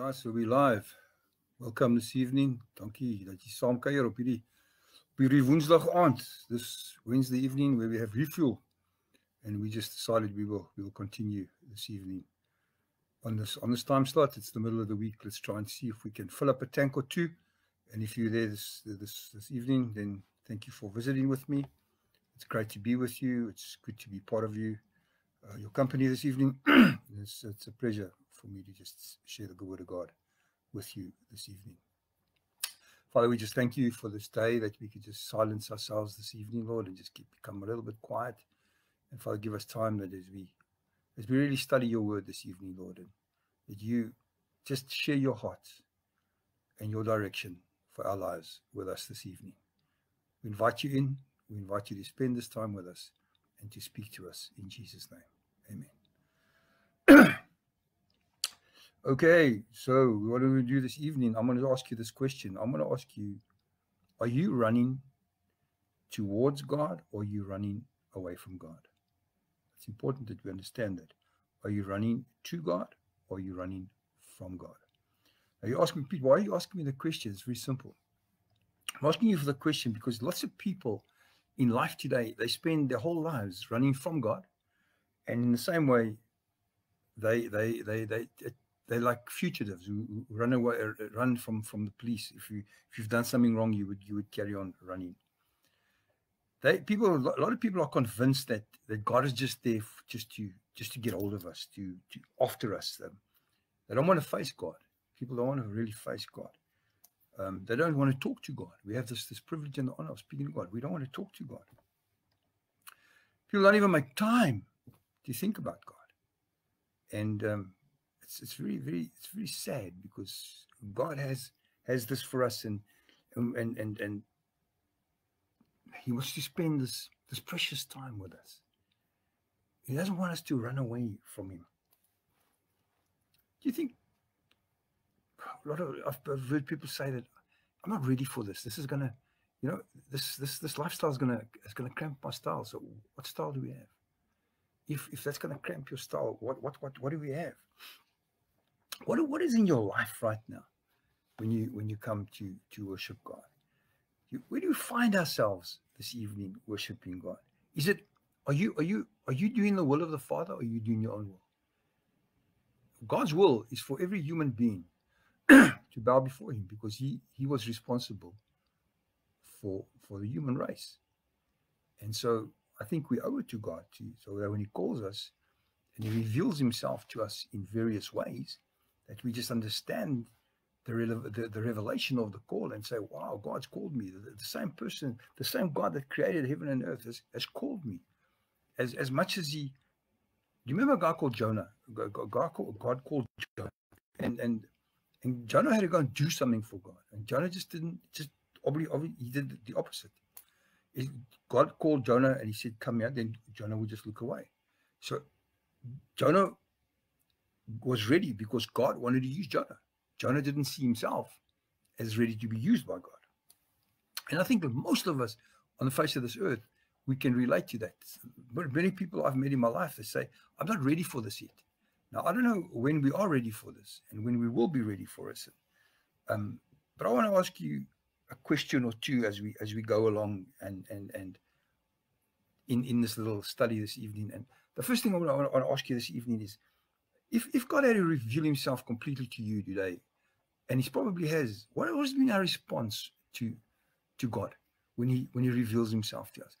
guys, so we live. Welcome this evening. Dankie dat jy saam kuier op hierdie op hierdie Woensdag aand. This Wednesday evening where we have refuel and we just decided we will we will continue this evening. On this on this time slot, it's the middle of the week. Let's try and see if we can fill up a tank or two. And if you're there this this this evening, then thank you for visiting with me. It's great to be with you. It's good to be part of you. Uh, your company this evening. it's, it's a pleasure for me to just share the good word of God with you this evening. Father, we just thank you for this day that we could just silence ourselves this evening, Lord, and just keep become a little bit quiet. And Father, give us time that as we as we really study your word this evening, Lord, and that you just share your heart and your direction for our lives with us this evening. We invite you in. We invite you to spend this time with us and to speak to us in Jesus' name. Amen. okay, so what do we do this evening? I'm going to ask you this question. I'm going to ask you Are you running towards God or are you running away from God? It's important that we understand that. Are you running to God or are you running from God? Now you ask me, Pete, why are you asking me the question? It's very simple. I'm asking you for the question because lots of people in life today, they spend their whole lives running from God. And in the same way, they they they they they're like fugitives who run away, uh, run from from the police. If you if you've done something wrong, you would you would carry on running. They people, a lot of people are convinced that that God is just there just to just to get hold of us, to to after us. Them, they don't want to face God. People don't want to really face God. Um, they don't want to talk to God. We have this this privilege and the honor of speaking to God. We don't want to talk to God. People don't even make time to think about God, and um, it's it's very very it's very sad because God has has this for us, and um, and and and He wants to spend this this precious time with us. He doesn't want us to run away from Him. Do you think a lot of I've heard people say that I'm not ready for this. This is gonna, you know, this this this lifestyle is gonna is gonna cramp my style. So what style do we have? If if that's gonna cramp your style, what what what what do we have? What what is in your life right now when you when you come to to worship God? You, where do you find ourselves this evening worshiping God? Is it are you are you are you doing the will of the Father or are you doing your own will? God's will is for every human being to bow before him because he he was responsible for for the human race and so i think we owe it to god to so that when he calls us and he reveals himself to us in various ways that we just understand the, the, the revelation of the call and say wow god's called me the, the, same person the same god that created heaven and earth has, has called me as as much as he you remember guy called jonah god, god, called, god called jonah and and and Jonah had to go and do something for God. And Jonah just didn't, just obviously, he did the opposite. God called Jonah and he said, Come here. Then Jonah would just look away. So Jonah was ready because God wanted to use Jonah. Jonah didn't see himself as ready to be used by God. And I think that most of us on the face of this earth, we can relate to that. But many people I've met in my life, they say, I'm not ready for this yet. Now, I don't know when we are ready for this and when we will be ready for it. Um, but I want to ask you a question or two as we as we go along and and and in in this little study this evening. And the first thing I want to, I want to ask you this evening is, if if God had to reveal Himself completely to you today, and He probably has, what has been our response to to God when He when He reveals Himself to us?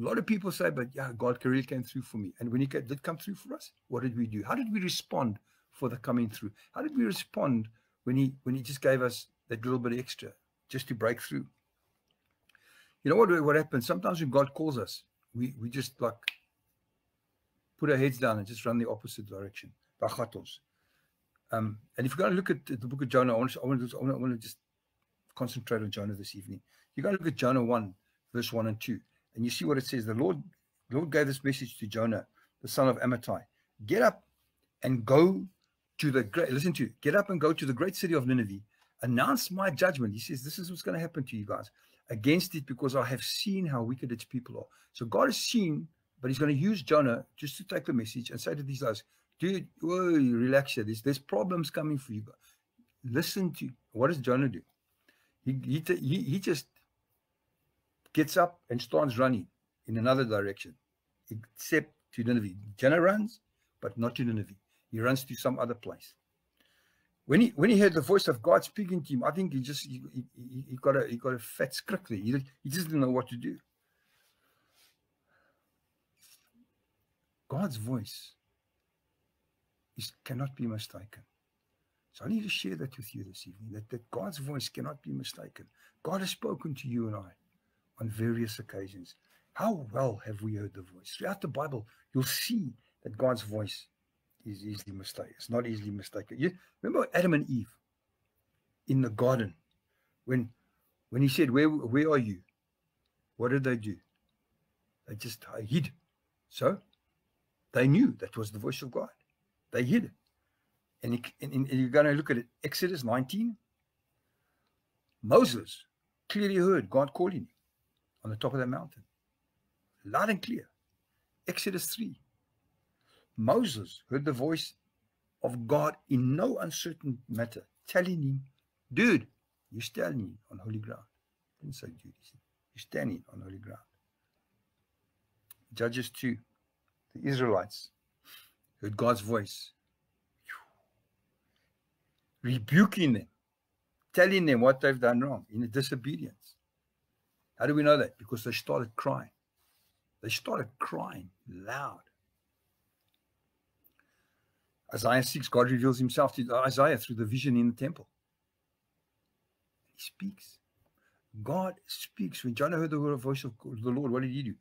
A lot of people say, but yeah, God really came through for me. And when He did come through for us, what did we do? How did we respond for the coming through? How did we respond when He when He just gave us that little bit extra just to break through? You know what what happens? Sometimes when God calls us, we we just like put our heads down and just run the opposite direction. Um, and if you're going to look at the book of Jonah, I want to, I want to, I want to just concentrate on Jonah this evening. You're going to look at Jonah 1, verse 1 and 2. And you see what it says. The Lord, the Lord gave this message to Jonah, the son of Amittai. Get up and go to the great, listen to. Get up and go to the great city of Nineveh. Announce my judgment. He says, This is what's going to happen to you guys against it because I have seen how wicked its people are. So God has seen, but he's going to use Jonah just to take the message and say to these guys, dude, whoa, relax here. There's, there's problems coming for you. listen to what does Jonah do? He, he, he, he just gets up and starts running in another direction, except to Nineveh. Jonah runs, but not to Nineveh. He runs to some other place. When he when he heard the voice of God speaking to him, I think he just he, he, he got a he got a fat quickly. He, he just didn't know what to do. God's voice is cannot be mistaken. So I need to share that with you this evening that, that God's voice cannot be mistaken. God has spoken to you and I on various occasions. How well have we heard the voice? Throughout the Bible, you'll see that God's voice is easily mistaken. It's not easily mistaken. You remember Adam and Eve in the garden when when he said, Where where are you? What did they do? They just hid. So they knew that was the voice of God. They hid. And, and you're going to look at it, Exodus 19. Moses clearly heard God calling him on the top of the mountain. Loud and clear. Exodus 3. Moses heard the voice of God in no uncertain matter, telling him, Dude, you're standing on holy ground. didn't say dude, you're standing on holy ground. Judges 2. The Israelites heard God's voice, rebuking them, telling them what they've done wrong in disobedience. How do we know that? Because they started crying. They started crying loud. Isaiah 6, God reveals himself to Isaiah through the vision in the temple. He speaks. God speaks. When Jonah heard the voice of the Lord, what did he do?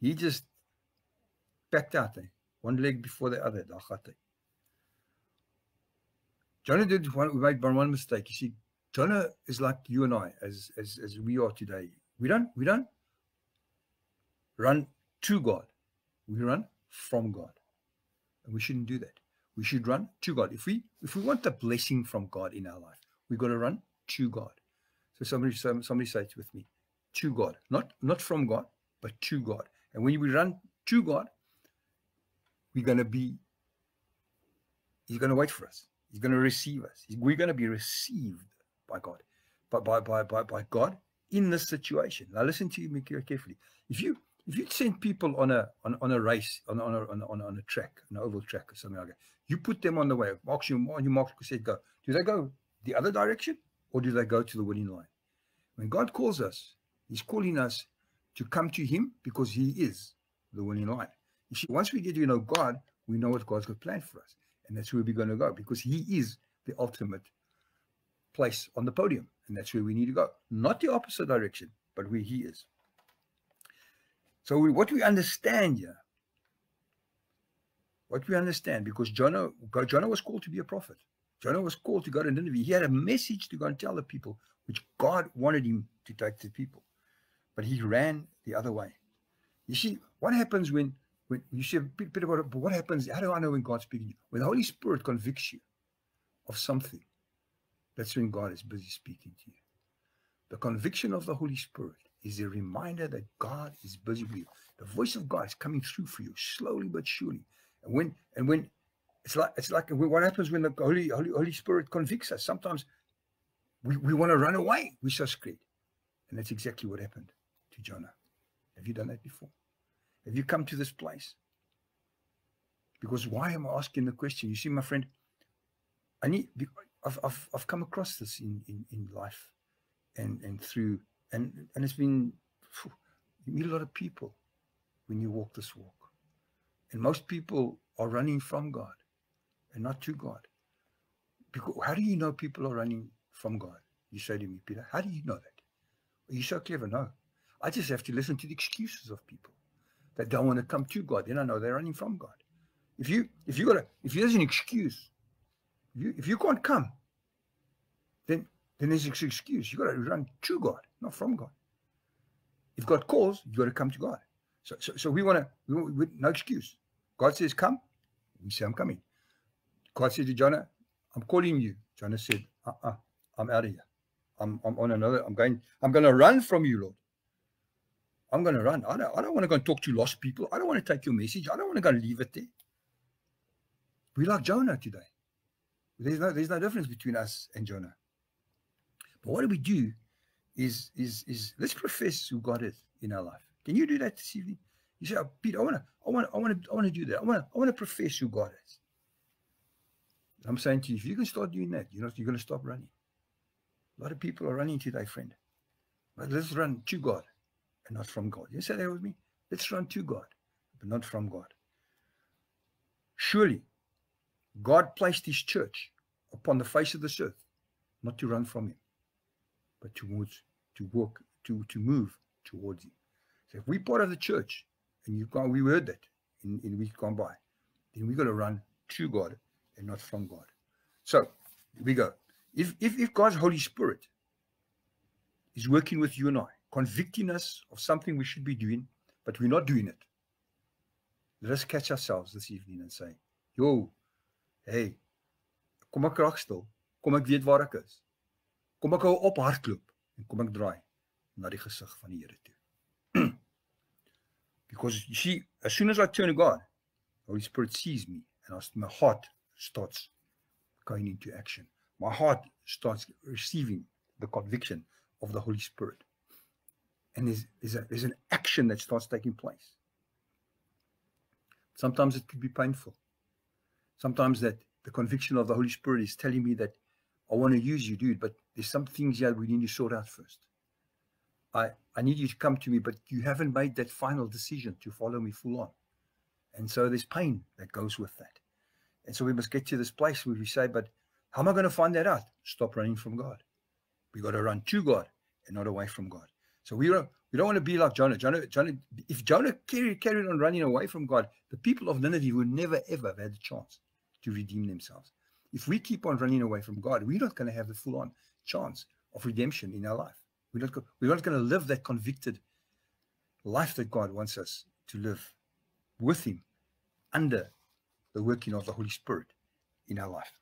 He just backed out there, one leg before the other. Jonah did one, we made one mistake. You see, Jonah is like you and I, as, as, as we are today. We don't, we don't run to God. We run from God. And we shouldn't do that. We should run to God. If we if we want the blessing from God in our life, we've got to run to God. So somebody somebody say it with me. To God. Not not from God, but to God. And when we run to God, we're going to be, he's going to wait for us. He's going to receive us. We're going to be received by God, by, by, by, by, by God in this situation. Now listen to me carefully. If you if you send people on a on, on a race on on a, on a, on a track, an oval track or something like that, you put them on the way. Marks you on mark said go. Do they go the other direction or do they go to the winning line? When God calls us, He's calling us to come to Him because He is the winning line. You see, once we get to know God, we know what God's got planned for us. And that's where we're going to go because He is the ultimate place on the podium. And that's where we need to go. Not the opposite direction, but where He is. So we, what we understand here, what we understand, because Jonah, Jonah was called to be a prophet. Jonah was called to go to Nineveh. He had a message to go and tell the people, which God wanted him to take to the people. But he ran the other way. You see, what happens when when you see a bit, bit about it, but what happens? How do I know when God's speaking to you? When the Holy Spirit convicts you of something, that's when God is busy speaking to you. The conviction of the Holy Spirit is a reminder that God is busy with you. The voice of God is coming through for you slowly but surely. And when and when it's like it's like what happens when the Holy Holy, Holy Spirit convicts us. Sometimes we, we want to run away. We're so scared. And that's exactly what happened to Jonah. Have you done that before? Have you come to this place? Because why am I asking the question? You see, my friend, I need I've I've, I've come across this in, in, in life and, and through and and it's been you meet a lot of people when you walk this walk. And most people are running from God and not to God. Because how do you know people are running from God? You say to me, Peter, how do you know that? Are you so clever? No. I just have to listen to the excuses of people that don't want to come to God. Then I know they're running from God. If you if you got a if there's an excuse, you if you can't come, then then there's an excuse. You got to run to God, not from God. If God calls, you got to come to God. So so, so we want to we, we, no excuse. God says come, we say I'm coming. God said to Jonah, I'm calling you. Jonah said, uh-uh, I'm out of here. I'm, I'm on another, I'm going, I'm going to run from you, Lord. I'm going to run. I don't, I don't want to go and talk to lost people. I don't want to take your message. I don't want to go and leave it there. We like Jonah today. There's no, there's no difference between us and Jonah. But what do we do is, is, is let's profess who God is in our life. Can you do that this evening? You say, oh, Pete, I want to, I want, to, I want to, I want to do that. I want to, I want to profess who God is. I'm saying to you, if you can start doing that, you know, you're going to stop running. A lot of people are running today, friend. But let's run to God not from God. You say that with me? Let's run to God, but not from God. Surely, God placed his church upon the face of this earth, not to run from him, but towards, to walk, to, to move towards him. So if we're part of the church, and you can't, we heard that in, in week gone by, then we got to run to God and not from God. So we go. If, if, if God's Holy Spirit is working with you and I, convicting us of something we should be doing, but we're not doing it, let us catch ourselves this evening and say, Yo, hey, kom ek raak stil. Kom ek weet waar ek is. Kom ek hou op hardloop en kom ek draai na die gesig van die Here toe. because you see, as soon as I turn to God, Holy Spirit sees me and my heart starts going into action. My heart starts receiving the conviction of the Holy Spirit. And there's, there's, a, there's an action that starts taking place. Sometimes it could be painful. Sometimes that the conviction of the Holy Spirit is telling me that I want to use you, dude, but there's some things here we need to sort out first. I, I need you to come to me, but you haven't made that final decision to follow me full on. And so there's pain that goes with that. And so we must get to this place where we say, but how am I going to find that out? Stop running from God. We got to run to God and not away from God. So we don't, we don't want to be like Jonah. Jonah, Jonah if Jonah carried, carried on running away from God, the people of Nineveh would never ever have had a chance to redeem themselves. If we keep on running away from God, we're not going to have the full on chance of redemption in our life. We're not, we're not going to live that convicted life that God wants us to live with Him under the working of the Holy Spirit in our life.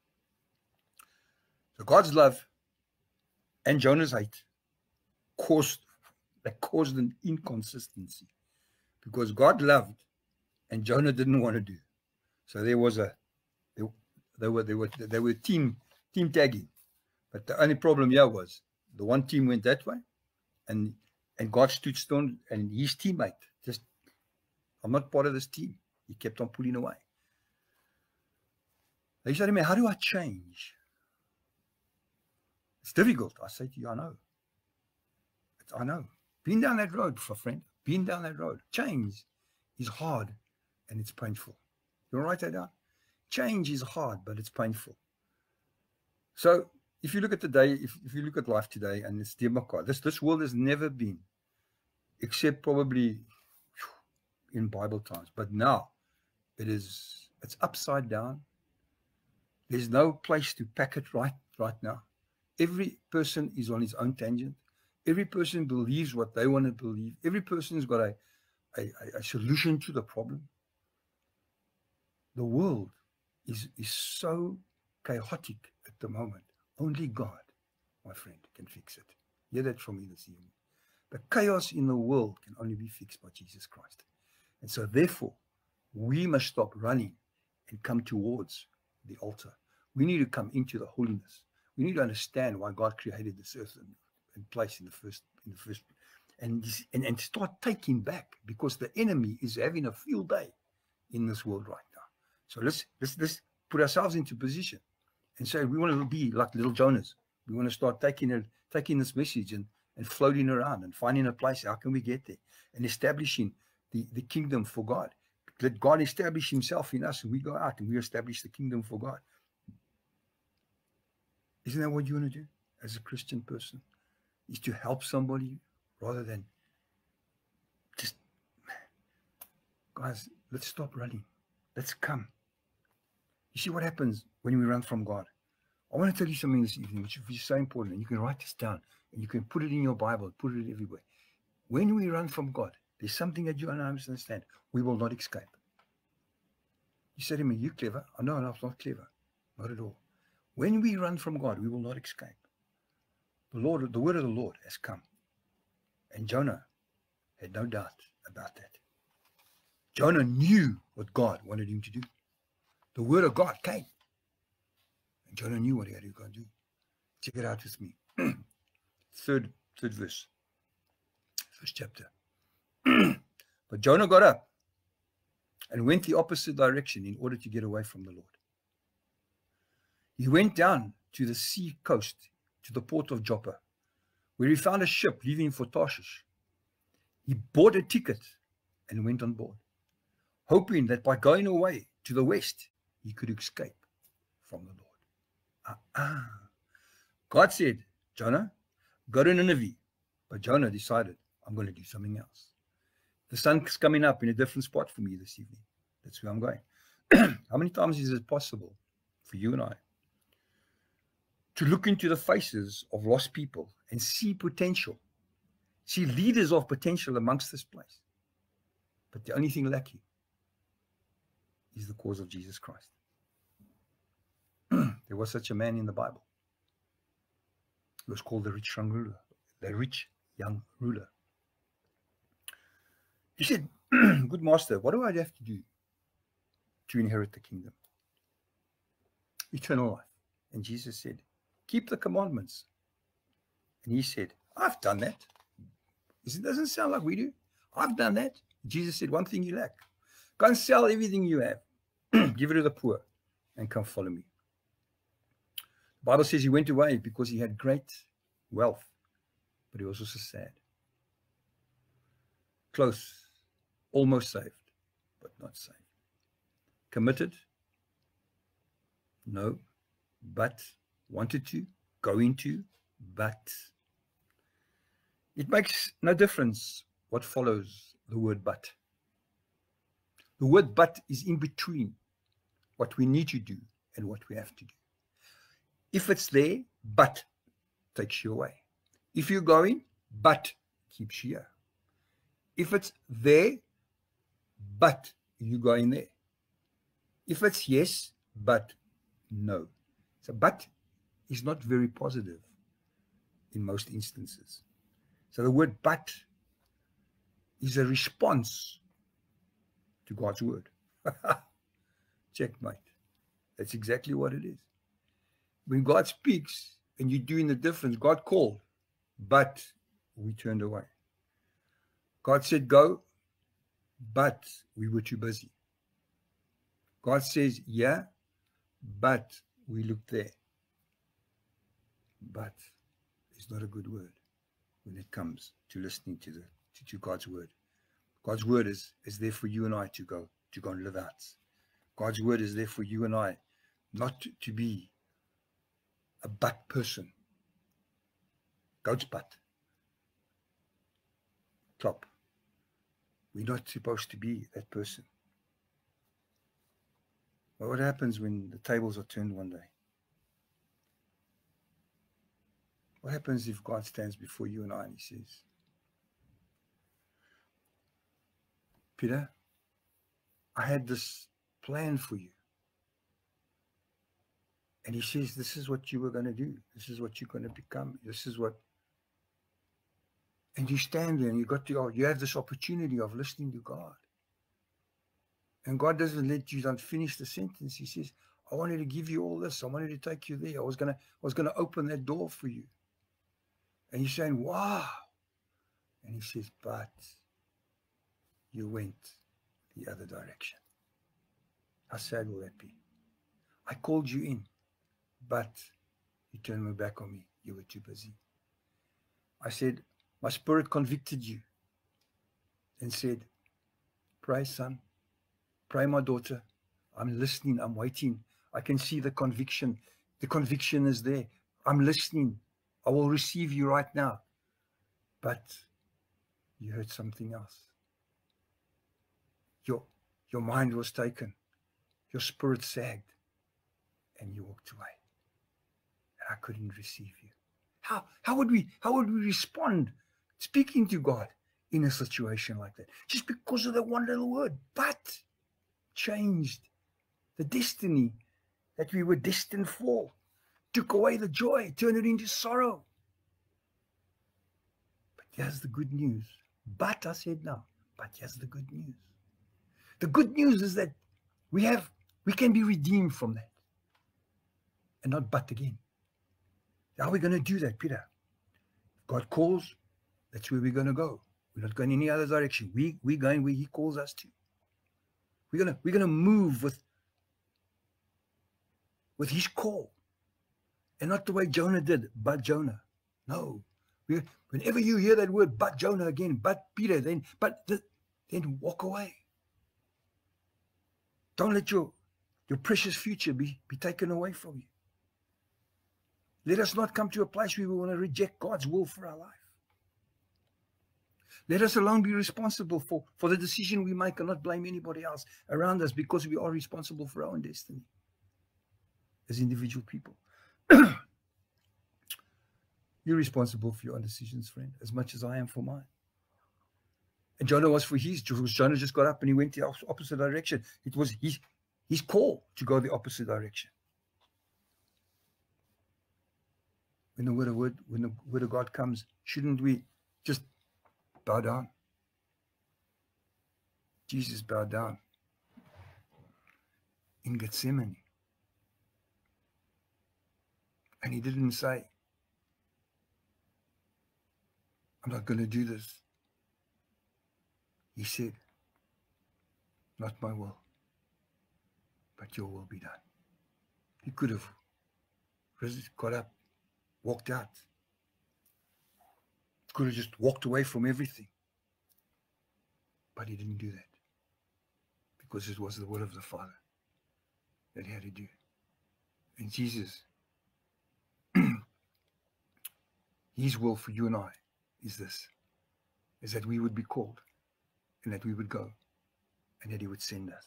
So God's love and Jonah's hate caused that caused an inconsistency because God loved and Jonah didn't want to do. So there was a they, they were they were they were team team tagging. But the only problem here was the one team went that way and and God stood stone and his teammate just I'm not part of this team. He kept on pulling away. They said to me, How do I change? It's difficult. I say to you, I know. It's, I know. Been down that road, for friend. Been down that road. Change is hard and it's painful. You want to write that down? Change is hard, but it's painful. So if you look at today, if, if you look at life today and it's democrat, this this world has never been, except probably in Bible times. But now it is it's upside down. There's no place to pack it right right now. Every person is on his own tangent. Every person believes what they want to believe. Every person's got a, a, a solution to the problem. The world is, is so chaotic at the moment. Only God, my friend, can fix it. Hear that from me this evening. The chaos in the world can only be fixed by Jesus Christ. And so, therefore, we must stop running and come towards the altar. We need to come into the holiness. We need to understand why God created this earth and, and place in the first in the first and, and and start taking back because the enemy is having a field day in this world right now. So let's let's let's put ourselves into position and say we want to be like little Jonahs. We want to start taking it, taking this message and and floating around and finding a place. How can we get there? And establishing the, the kingdom for God. Let God establish himself in us and we go out and we establish the kingdom for God. Isn't that what you want to do as a Christian person? Is to help somebody rather than just, guys, let's stop running. Let's come. You see what happens when we run from God? I want to tell you something this evening, which is so important. And you can write this down and you can put it in your Bible, put it everywhere. When we run from God, there's something that you and I must understand. We will not escape. You said to me, You clever? Oh, no, no, I'm not clever. Not at all. When we run from God, we will not escape. The Lord, the word of the Lord has come. And Jonah had no doubt about that. Jonah knew what God wanted him to do. The word of God came. And Jonah knew what he had to do. Check it out with me. third, third verse, first chapter. but Jonah got up and went the opposite direction in order to get away from the Lord. He went down to the sea coast, to the port of Joppa, where he found a ship leaving for Tarshish. He bought a ticket and went on board, hoping that by going away to the west, he could escape from the Lord. Ah, ah. God said, Jonah, go to Nineveh. But Jonah decided, I'm going to do something else. The sun's coming up in a different spot for me this evening. That's where I'm going. How many times is it possible for you and I to look into the faces of lost people and see potential, see leaders of potential amongst this place? But the only thing lacking is the cause of Jesus Christ. there was such a man in the Bible. He was called the rich young ruler. The rich young ruler. He said, Good master, what do I have to do to inherit the kingdom? Eternal life. And Jesus said, Keep the commandments. And he said, I've done that. It doesn't sound like we do. I've done that. Jesus said, One thing you lack. Go and sell everything you have, give it to the poor, and come follow me. The Bible says he went away because he had great wealth, but he was also sad. Close, almost saved, but not saved. Committed? No, but wanted to, going to, but. It makes no difference what follows the word but. The word but is in between what we need to do and what we have to do. If it's there, but takes you away. If you're going, but keeps you here. If it's there, but you go in there. If it's yes, but no. So, but is not very positive in most instances. So, the word but is a response to God's word. Checkmate. That's exactly what it is. When God speaks and you're doing the difference, God called, but we turned away. God said, go, but we were too busy. God says, yeah, but we looked there. But it's not a good word when it comes to listening to the to, to God's word. God's word is, is there for you and I to go, to go and live out. God's word is there for you and I not to, be a butt person. Goat's butt. Top. We're not supposed to be that person. But what happens when the tables are turned one day? What happens if God stands before you and I and he says, Peter, I had this plan for you. And he says, This is what you were going to do. This is what you're going to become. This is what. And you stand there and you got to, you have this opportunity of listening to God. And God doesn't let you finish the sentence. He says, I wanted to give you all this. I wanted to take you there. I was gonna, I was gonna open that door for you. And you're saying, Wow. And he says, But you went the other direction. How sad will that be? I called you in, but you turned my back on me. You were too busy. I said, My spirit convicted you and said, Pray, son. Pray, my daughter. I'm listening. I'm waiting. I can see the conviction. The conviction is there. I'm listening. I will receive you right now. But you heard something else your, your mind was taken, your spirit sagged, and you walked away. And I couldn't receive you. How, how, would we, how would we respond speaking to God in a situation like that? Just because of that one little word, but changed the destiny that we were destined for, took away the joy, turned it into sorrow. But here's the good news. But I said no, but here's the good news. The good news is that we have we can be redeemed from that. and not but again. How are we going to do that, Peter? God calls, that's where we're going to go. We're not going any other direction. We we're going where He calls us to. We're gonna we're gonna move with with His call, and not the way Jonah did, but Jonah. No, whenever you hear that word, but Jonah again, but Peter, then but the, then walk away. Don't let your your precious future be be taken away from you. Let us not come to a place where we want to reject God's will for our life. Let us alone be responsible for, for the decision we make and not blame anybody else around us because we are responsible for our own destiny as individual people. You're responsible for your own decisions, friend, as much as I am for mine. And Jonah was for his. Jonah just got up and he went the opposite direction. It was his, his call to go the opposite direction. When the word of word, when the word of God comes, shouldn't we just bow down. Jesus bowed down in Gethsemane. And he didn't say, I'm not going to do this. He said, Not my will, but your will be done. He could have got up, walked out, could have just walked away from everything. But he didn't do that because it was the will of the Father that he had to do. And Jesus, his will for you and I is this, is that we would be called and that we would go and that he would send us.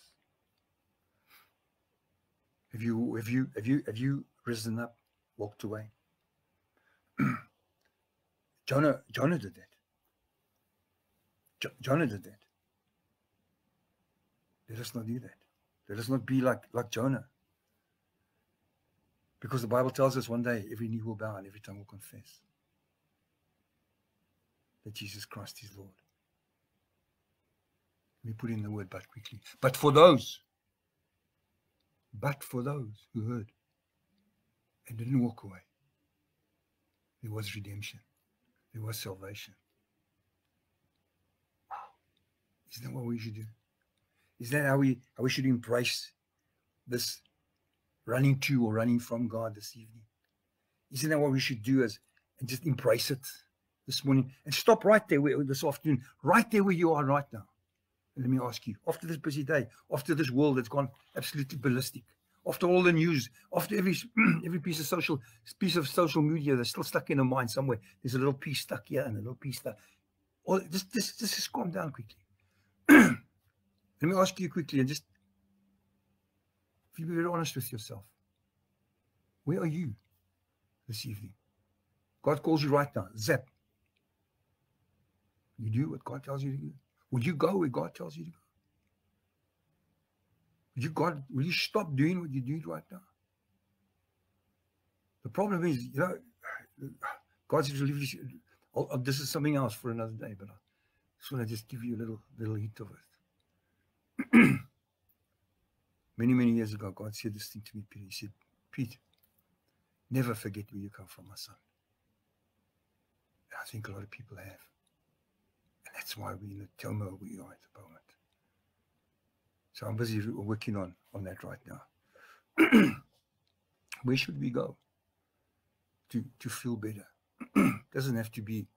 Have you, have you, have you, have you risen up, walked away? Jonah, Jonah did that. Jo Jonah did that. Let us not do that. Let us not be like, like Jonah. Because the Bible tells us one day every knee will bow and every tongue will confess that Jesus Christ is Lord. Let me put in the word but quickly. But for those, but for those who heard and didn't walk away, there was redemption there was salvation. Isn't that what we should do? Is that how we how we should embrace this running to or running from God this evening? Isn't that what we should do as and just embrace it this morning and stop right there where, this afternoon, right there where you are right now. And let me ask you, after this busy day, after this world that's gone absolutely ballistic, after all the news, after every every piece of social piece of social media that's still stuck in the mind somewhere, there's a little piece stuck here and a little piece stuck. Or just this just calm down quickly. Let me ask you quickly and just if you be very honest with yourself. Where are you this evening? God calls you right now. Zap. You do what God tells you to do. Would you go where God tells you to go? You got will you stop doing what you do right now? The problem is, you know, God says, this is something else for another day, but I just want to just give you a little little hint of it. many, many years ago, God said this thing to me, Peter. He said, Pete, never forget where you come from, my son. And I think a lot of people have. That's why we're in the turmoil we are at the moment. So I'm busy working on, on that right now. Where should we go to, to feel better? Doesn't have to be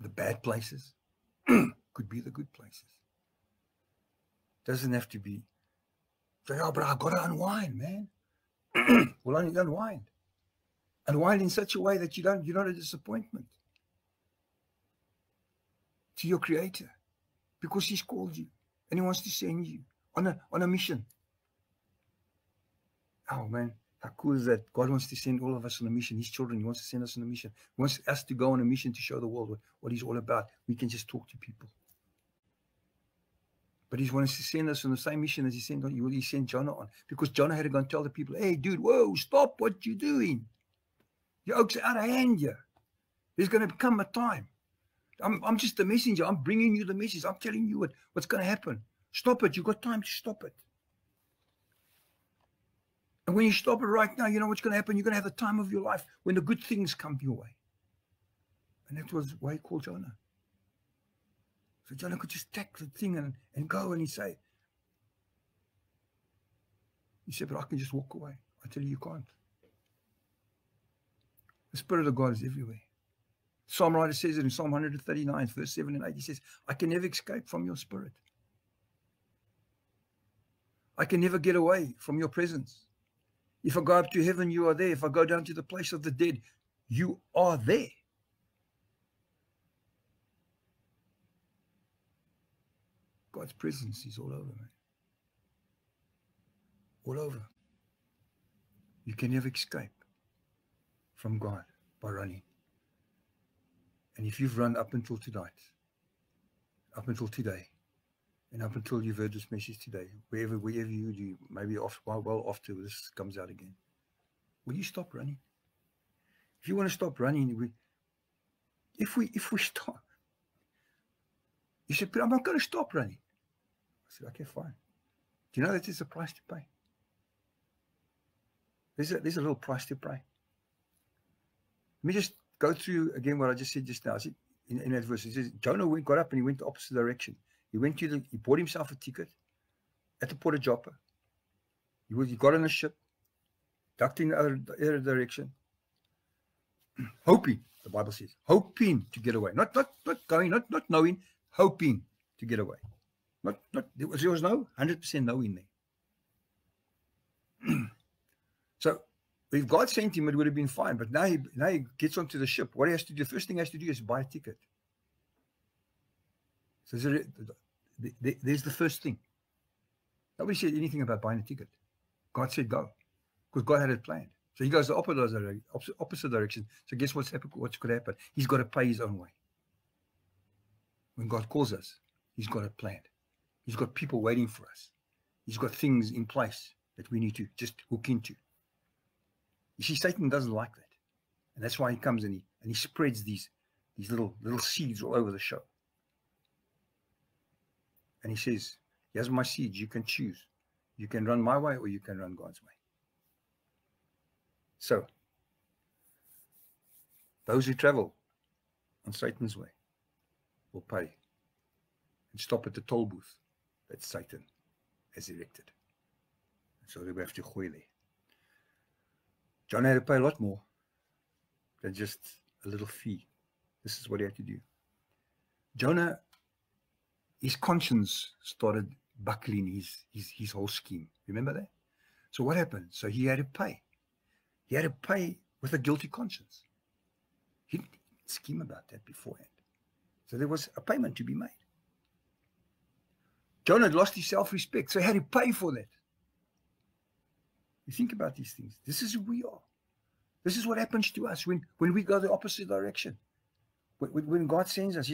the bad places. Could be the good places. Doesn't have to be, oh, but I've got to unwind, man. well, only unwind. And unwind in such a way that you don't, you're not a disappointment to your creator because he's called you and he wants to send you on a on a mission. Oh man, how cool is that? God wants to send all of us on a mission. His children, He wants to send us on a mission. He wants us to go on a mission to show the world what, what He's all about. We can just talk to people. But He wants to send us on the same mission as He sent He sent Jonah on. Because Jonah had to go and tell the people, hey, dude, whoa, stop what you're doing. Your oaks are out of hand here. There's going to come a time I'm, I'm just the messenger. I'm bringing you the message. I'm telling you what, what's going to happen. Stop it. You've got time to stop it. And when you stop it right now, you know what's going to happen? You're going to have the time of your life when the good things come your way. And that was why he called Jonah. So Jonah could just take the thing and, and go and he say, he said, but I can just walk away. I tell you, you can't. The Spirit of God is everywhere. Psalm writer says it in Psalm 139, verse 7 and 8. He says, I can never escape from your spirit. I can never get away from your presence. If I go up to heaven, you are there. If I go down to the place of the dead, you are there. God's presence is all over, man. All over. You can never escape from God by running. And if you've run up until tonight, up until today, and up until you've heard this message today, wherever wherever you do, maybe off well, well after this comes out again, will you stop running? If you want to stop running, we if we if we stop, you said, but I'm not going to stop running. I said, okay, fine. Do you know that is a price to pay? There's a, there's a little price to pay. Let me just go through again what I just said just now. See, in, in that verse, it says Jonah went, got up and he went the opposite direction. He went to the, he bought himself a ticket at the port of Joppa. He, was, he got on a ship, ducked in the other, the other direction, hoping, the Bible says, hoping to get away. Not, not, not going, not, not knowing, hoping to get away. Not, not, there was, there was no 100% knowing there. if God sent him, it would have been fine. But now he now he gets onto the ship. What he has to do, the first thing he has to do is buy a ticket. So there's the first thing. Nobody said anything about buying a ticket. God said go, because God had it planned. So he goes the opposite, opposite direction. So guess what's happened, what's going to happen? He's got to pay his own way. When God calls us, he's got it planned. He's got people waiting for us. He's got things in place that we need to just hook into. You see, Satan doesn't like that. And that's why he comes and he and he spreads these these little little seeds all over the show. And he says, Here's my seeds, you can choose. You can run my way or you can run God's way. So those who travel on Satan's way will pay and stop at the toll booth that Satan has erected. So they have to go there. John had to pay a lot more than just a little fee. This is what he had to do. Jonah, his conscience started buckling his, his, his whole scheme. Remember that? So what happened? So he had to pay. He had to pay with a guilty conscience. He didn't scheme about that beforehand. So there was a payment to be made. Jonah had lost his self-respect, so he had to pay for that. You think about these things. This is who we are. This is what happens to us when, when we go the opposite direction. When, when God sends us,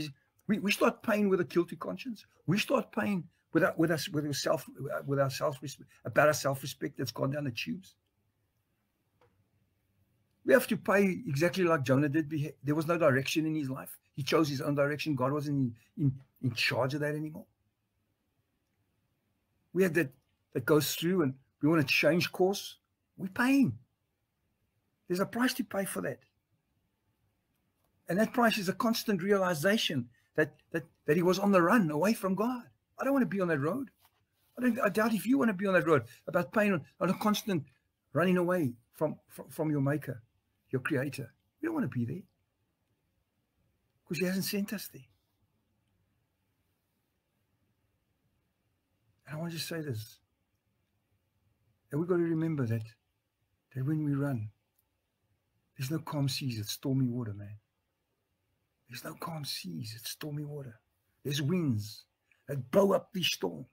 we, we start paying with a guilty conscience. We start paying with our, with us with our self with our self respect about our self respect that's gone down the tubes. We have to pay exactly like Jonah did. There was no direction in his life. He chose his own direction. God wasn't in, in, in charge of that anymore. We have that that goes through and we want to change course, we're paying. There's a price to pay for that. And that price is a constant realization that, that, that he was on the run away from God. I don't want to be on that road. I, don't, I doubt if you want to be on that road about paying on, on a constant running away from, from, from your maker, your creator. We don't want to be there because he hasn't sent us there. And I want to just say this and we've got to remember that, that when we run, there's no calm seas, it's stormy water, man. There's no calm seas, it's stormy water. There's winds that blow up these storms,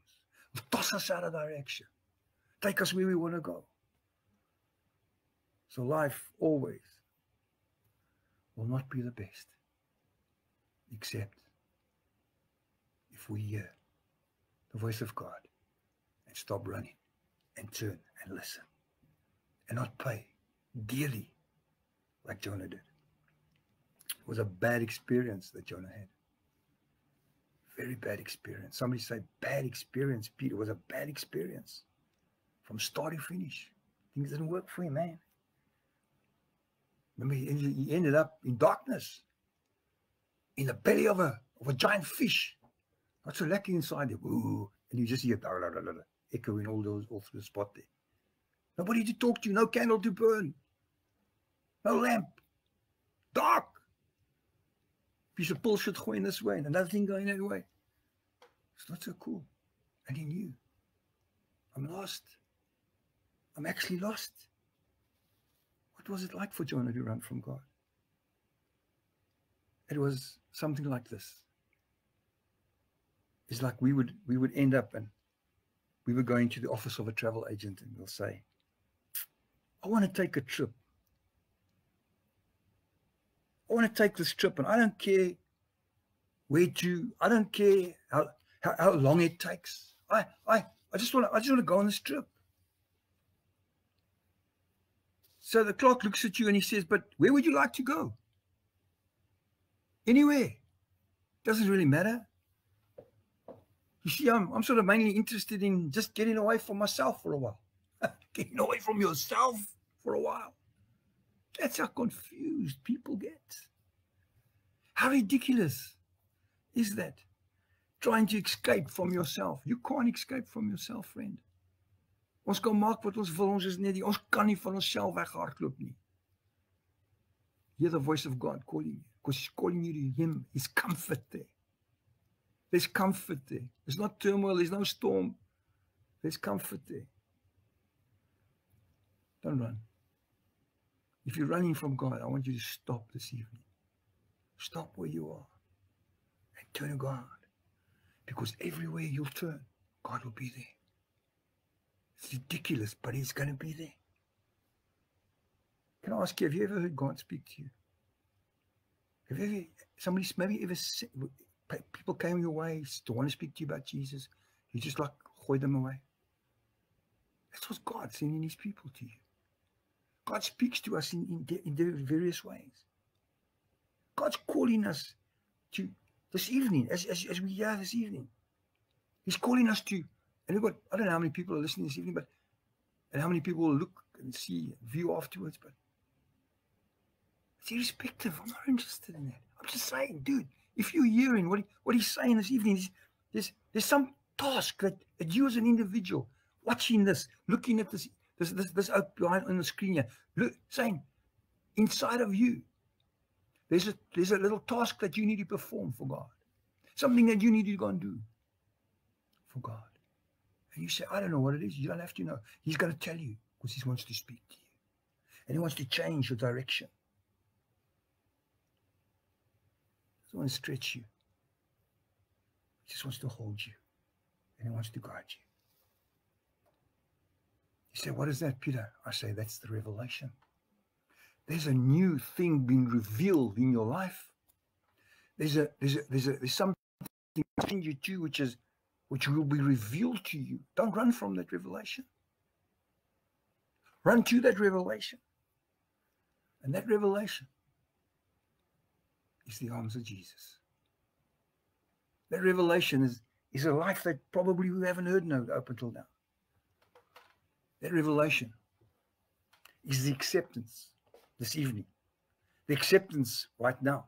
toss us out of direction, take us where we want to go. So life always will not be the best, except if we hear the voice of God and stop running and turn and listen and not pay dearly like Jonah did. It was a bad experience that Jonah had. Very bad experience. Somebody said, bad experience, Peter. It was a bad experience from start to finish. Things didn't work for him, man. Remember, he ended up in darkness, in the belly of a of a giant fish. Not so lucky inside there. Ooh, and you just hear blah, blah, blah, echoing all those all through the spot there. Nobody to talk to, no candle to burn, no lamp, dark. Piece of bullshit going this way and another thing going that way. It's not so cool. And he knew. I'm lost. I'm actually lost. What was it like for Jonah to run from God? It was something like this. It's like we would we would end up and we were going to the office of a travel agent and we'll say, I want to take a trip. I want to take this trip and I don't care where to, I don't care how, how, how long it takes. I, I, I just want to, I just want to go on this trip. So the clerk looks at you and he says, but where would you like to go? Anywhere. Doesn't really matter. You see, I'm, I'm sort of mainly interested in just getting away from myself for a while. getting away from yourself for a while. That's how confused people get. How ridiculous is that? Trying to escape from yourself. You can't escape from yourself, friend. Ons kan maak wat ons wil, ons is net die ons kan nie van onsself weghardloop nie. Hear the voice of God calling you because he's calling you to him. His comfort there. There's comfort there. There's not turmoil, there's no storm. There's comfort there. Don't run. If you're running from God, I want you to stop this evening. Stop where you are and turn to God. Because everywhere you'll turn, God will be there. It's ridiculous, but He's going to be there. Can I ask you, have you ever heard God speak to you? Have you ever, somebody maybe ever, people came your way to want to speak to you about Jesus? You just like hoid them away. That's what God's sending His people to you. God speaks to us in, in, in various ways. God's calling us to this evening, as, as, as we are this evening. He's calling us to, and we've I don't know how many people are listening this evening, but, and how many people will look and see, view afterwards, but it's irrespective. I'm not interested in that. I'm just saying, dude, if you're hearing what, he, what he's saying this evening, there's, there's some task that, that you as an individual watching this, looking at this this this this outline on the screen here. Look, saying inside of you, there's a there's a little task that you need to perform for God. Something that you need to go and do for God. And you say, I don't know what it is. You don't have to know. He's going to tell you because he wants to speak to you. And he wants to change your direction. He doesn't to stretch you. He just wants to hold you. And he wants to guide you. What is that, Peter? I say, That's the revelation. There's a new thing being revealed in your life. There's a there's a there's a there's something in you too, which is which will be revealed to you. Don't run from that revelation. Run to that revelation. And that revelation is the arms of Jesus. That revelation is, is a life that probably we haven't heard no up until now. That revelation is the acceptance this evening, the acceptance right now,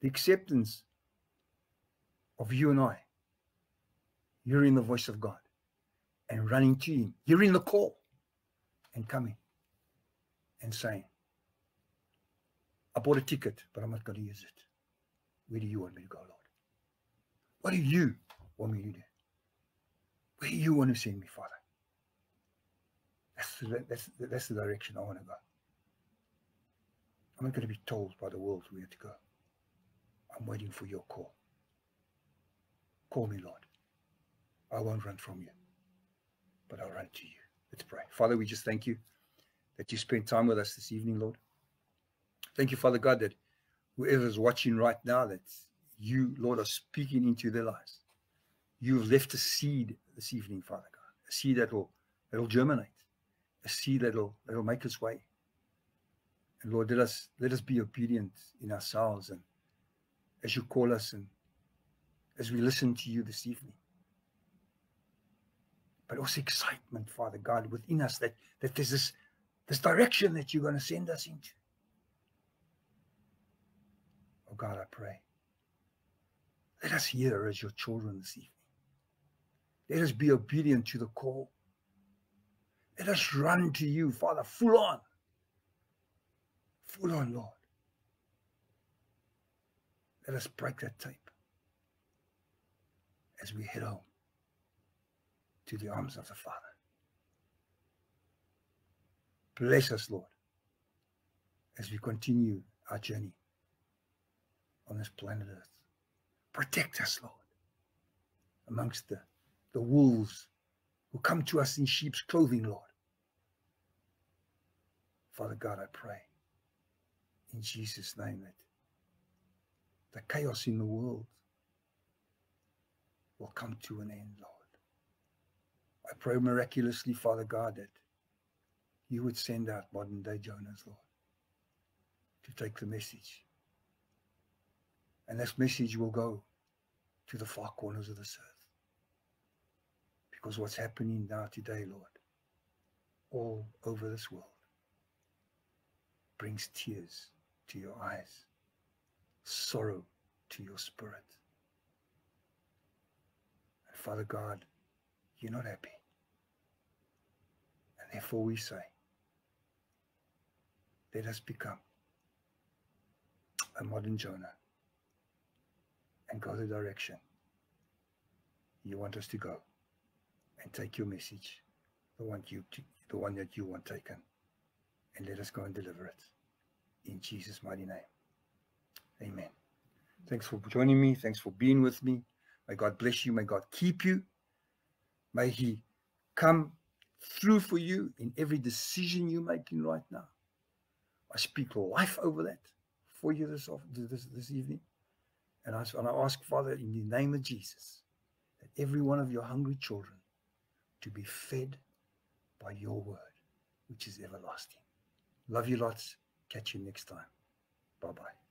the acceptance of you and I hearing the voice of God and running to Him, hearing the call and coming and saying, I bought a ticket, but I'm not going to use it. Where do you want me to go, Lord? What do you want me to do? Where do you want to send me, Father? That's the, that's, that's the direction I want to go. I'm not going to be told by the world where to go. I'm waiting for your call. Call me, Lord. I won't run from you, but I'll run to you. Let's pray. Father, we just thank you that you spent time with us this evening, Lord. Thank you, Father God, that whoever's watching right now, that you, Lord, are speaking into their lives. You've left a seed this evening, Father God, a seed that will, that will germinate a seed that'll that'll make its way. And Lord, let us let us be obedient in ourselves and as you call us and as we listen to you this evening. But also excitement, Father God, within us that that there's this this direction that you're going to send us into. Oh God, I pray. Let us hear as your children this evening. Let us be obedient to the call. Let us run to you, Father, full on. Full on, Lord. Let us break that tape as we head home to the arms of the Father. Bless us, Lord, as we continue our journey on this planet Earth. Protect us, Lord, amongst the, the wolves who come to us in sheep's clothing, Lord. Father God, I pray in Jesus' name that the chaos in the world will come to an end, Lord. I pray miraculously, Father God, that you would send out modern day Jonahs, Lord, to take the message. And this message will go to the far corners of this earth. Because what's happening now today, Lord, all over this world, brings tears to your eyes, sorrow to your spirit. And Father God, you're not happy. And therefore we say, let us become a modern Jonah and go the direction you want us to go and take your message, the one you the one that you want taken, and let us go and deliver it. In Jesus' mighty name. Amen. Thanks for joining me. Thanks for being with me. May God bless you. May God keep you. May He come through for you in every decision you're making right now. I speak life over that for you this, this, this evening. And I, and I ask, Father, in the name of Jesus, that every one of your hungry children to be fed by your word, which is everlasting. Love you lots. Catch you next time. Bye bye.